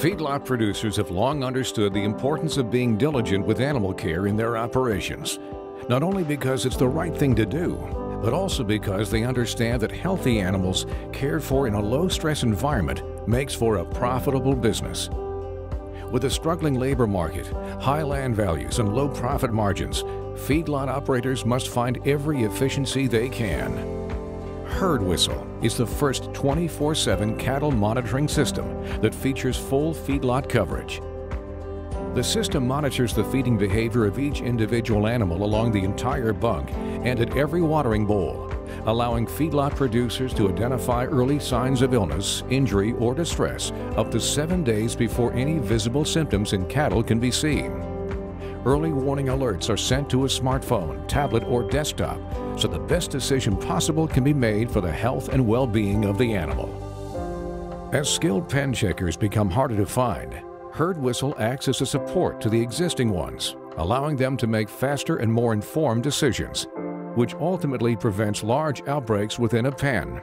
Feedlot producers have long understood the importance of being diligent with animal care in their operations, not only because it's the right thing to do, but also because they understand that healthy animals cared for in a low-stress environment makes for a profitable business. With a struggling labor market, high land values, and low profit margins, feedlot operators must find every efficiency they can. Herd Whistle is the first 24-7 cattle monitoring system that features full feedlot coverage. The system monitors the feeding behavior of each individual animal along the entire bunk and at every watering bowl, allowing feedlot producers to identify early signs of illness, injury, or distress up to seven days before any visible symptoms in cattle can be seen. Early warning alerts are sent to a smartphone, tablet, or desktop so the best decision possible can be made for the health and well-being of the animal. As skilled pen checkers become harder to find, Herd Whistle acts as a support to the existing ones, allowing them to make faster and more informed decisions, which ultimately prevents large outbreaks within a pen.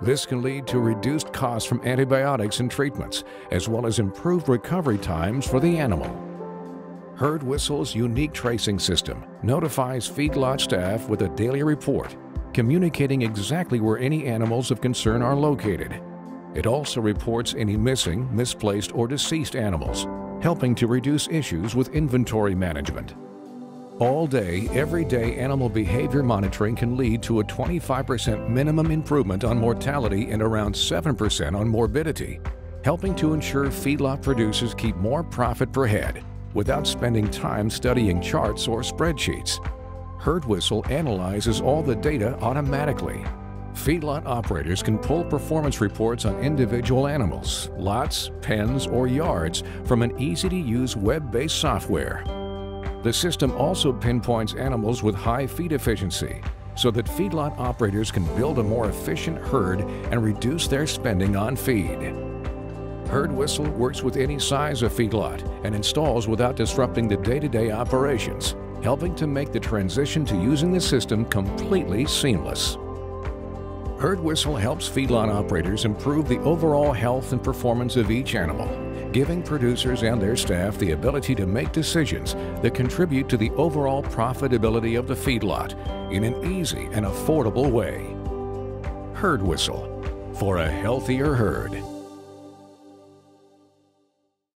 This can lead to reduced costs from antibiotics and treatments, as well as improved recovery times for the animal. Herd Whistle's unique tracing system notifies feedlot staff with a daily report, communicating exactly where any animals of concern are located. It also reports any missing, misplaced, or deceased animals, helping to reduce issues with inventory management. All day, everyday animal behavior monitoring can lead to a 25% minimum improvement on mortality and around 7% on morbidity, helping to ensure feedlot producers keep more profit per head without spending time studying charts or spreadsheets. Herd Whistle analyzes all the data automatically. Feedlot operators can pull performance reports on individual animals, lots, pens, or yards from an easy-to-use web-based software. The system also pinpoints animals with high feed efficiency so that feedlot operators can build a more efficient herd and reduce their spending on feed. Herd Whistle works with any size of feedlot and installs without disrupting the day-to-day -day operations, helping to make the transition to using the system completely seamless. Herd Whistle helps feedlot operators improve the overall health and performance of each animal giving producers and their staff the ability to make decisions that contribute to the overall profitability of the feedlot in an easy and affordable way. Herd Whistle for a healthier herd.